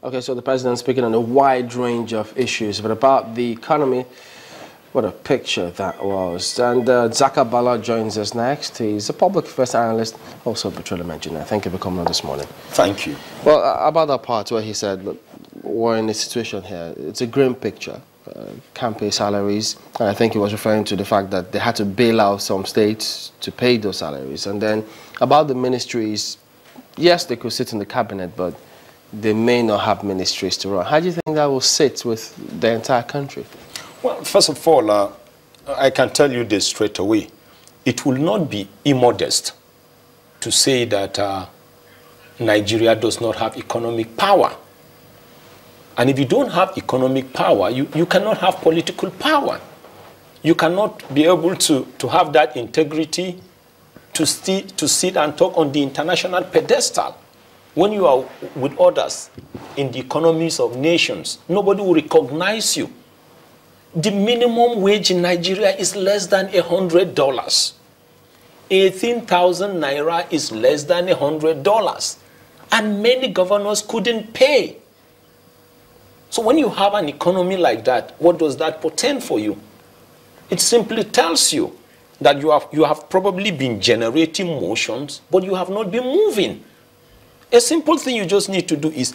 Okay, so the president speaking on a wide range of issues, but about the economy, what a picture that was. And uh, Zaka Bala joins us next. He's a public affairs analyst, also a petroleum engineer. Thank you for coming on this morning. Thank you. Well, uh, about that part where he said, look, we're in a situation here, it's a grim picture. Uh, can't pay salaries. And I think he was referring to the fact that they had to bail out some states to pay those salaries. And then about the ministries, yes, they could sit in the cabinet, but they may not have ministries to run. How do you think that will sit with the entire country? Well, first of all, uh, I can tell you this straight away. It will not be immodest to say that uh, Nigeria does not have economic power. And if you don't have economic power, you, you cannot have political power. You cannot be able to, to have that integrity to, to sit and talk on the international pedestal. When you are with others in the economies of nations, nobody will recognize you the minimum wage in Nigeria is less than $100. 18,000 naira is less than $100. And many governors couldn't pay. So when you have an economy like that, what does that portend for you? It simply tells you that you have, you have probably been generating motions, but you have not been moving. A simple thing you just need to do is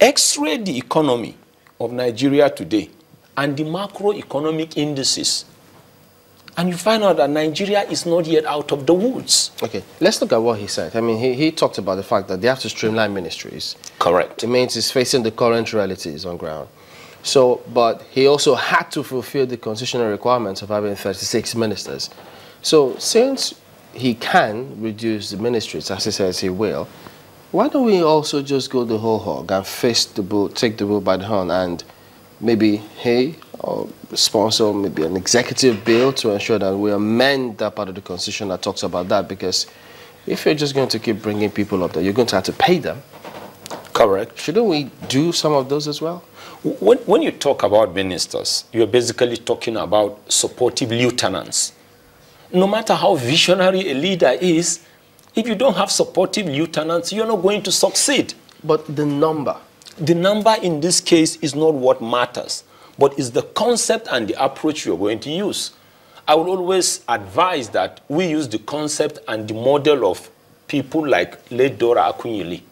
x-ray the economy of Nigeria today and the macroeconomic indices. And you find out that Nigeria is not yet out of the woods. Okay, let's look at what he said. I mean, he, he talked about the fact that they have to streamline ministries. Correct. It means he's facing the current realities on ground. So, but he also had to fulfill the constitutional requirements of having 36 ministers. So, since he can reduce the ministries, as he says he will, why don't we also just go the whole hog and face the bull, take the bull by the horn and maybe hey or sponsor maybe an executive bill to ensure that we amend that part of the constitution that talks about that? Because if you're just going to keep bringing people up there you're going to have to pay them. Correct. Shouldn't we do some of those as well? When, when you talk about ministers you're basically talking about supportive lieutenants. No matter how visionary a leader is if you don't have supportive lieutenants you're not going to succeed but the number the number in this case is not what matters, but is the concept and the approach you're going to use. I would always advise that we use the concept and the model of people like late Dora Akunyili,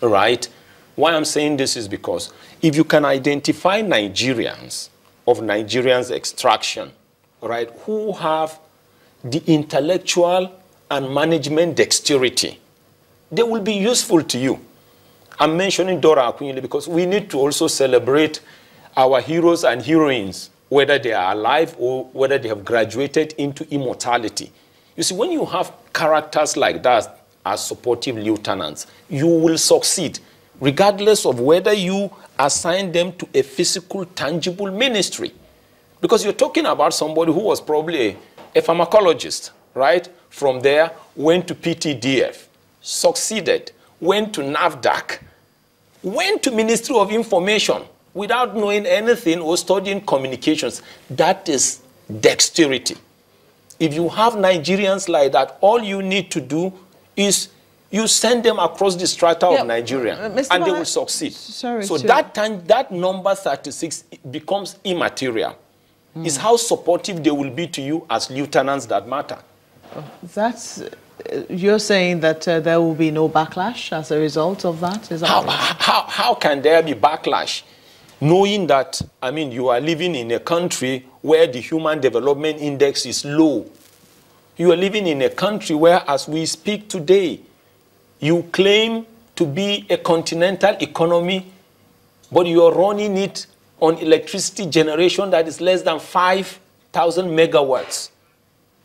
right? Why I'm saying this is because if you can identify Nigerians of Nigerians extraction, right, who have the intellectual and management dexterity, they will be useful to you. I'm mentioning Dora Akunyili because we need to also celebrate our heroes and heroines, whether they are alive or whether they have graduated into immortality. You see, when you have characters like that as supportive lieutenants, you will succeed, regardless of whether you assign them to a physical, tangible ministry. Because you're talking about somebody who was probably a, a pharmacologist, right? From there, went to PTDF, succeeded, went to NAFDAC, went to Ministry of Information without knowing anything or studying communications. That is dexterity. If you have Nigerians like that, all you need to do is you send them across the strata yeah, of Nigeria uh, and they will succeed. Sorry, so that time, that number 36 becomes immaterial. Mm. It's how supportive they will be to you as lieutenants that matter. That's you're saying that uh, there will be no backlash as a result of that? Is that how, how, how can there be backlash? Knowing that, I mean, you are living in a country where the Human Development Index is low. You are living in a country where, as we speak today, you claim to be a continental economy, but you are running it on electricity generation that is less than 5,000 megawatts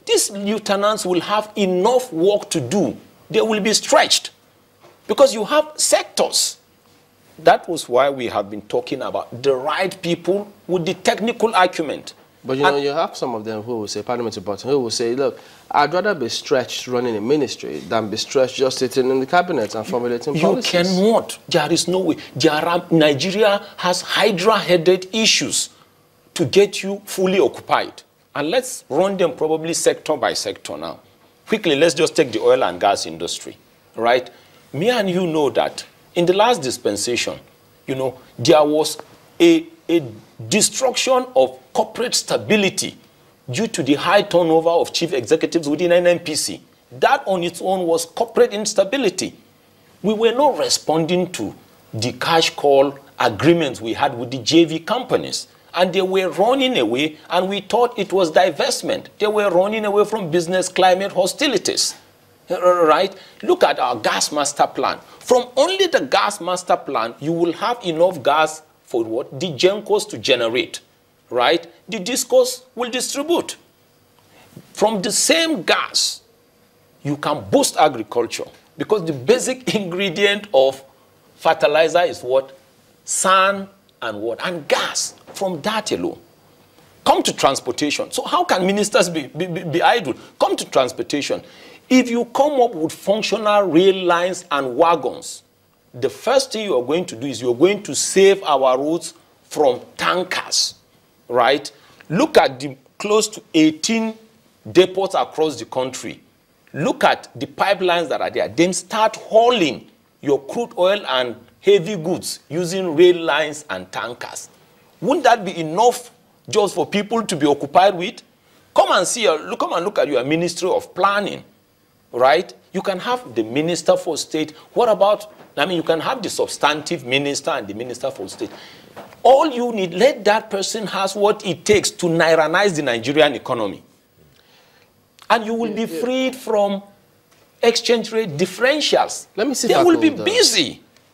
these lieutenants will have enough work to do. They will be stretched because you have sectors. That was why we have been talking about the right people with the technical argument. But you know, you have some of them who will say, parliamentary button, who will say, look, I'd rather be stretched running a ministry than be stretched just sitting in the cabinet and formulating you policies. You cannot. There is no way. Are, Nigeria has hydra-headed issues to get you fully occupied. And let's run them probably sector by sector now. Quickly, let's just take the oil and gas industry, right? Me and you know that in the last dispensation, you know, there was a, a destruction of corporate stability due to the high turnover of chief executives within NNPC. That on its own was corporate instability. We were not responding to the cash call agreements we had with the JV companies. And they were running away, and we thought it was divestment. They were running away from business climate hostilities. Uh, right? Look at our gas master plan. From only the gas master plan, you will have enough gas for what? The GENCOs to generate. Right? The DISCOs will distribute. From the same gas, you can boost agriculture because the basic ingredient of fertilizer is what? Sand and what? And gas from that alone. Come to transportation. So how can ministers be, be, be idle? Come to transportation. If you come up with functional rail lines and wagons, the first thing you are going to do is you're going to save our roads from tankers, right? Look at the close to 18 depots across the country. Look at the pipelines that are there. Then start hauling your crude oil and heavy goods using rail lines and tankers. Wouldn't that be enough just for people to be occupied with? Come and see, look, come and look at your Ministry of Planning, right? You can have the Minister for State. What about, I mean, you can have the substantive minister and the Minister for State. All you need, let that person has what it takes to nairanize the Nigerian economy. And you will be freed from exchange rate differentials. Let me see they will be could, uh, busy.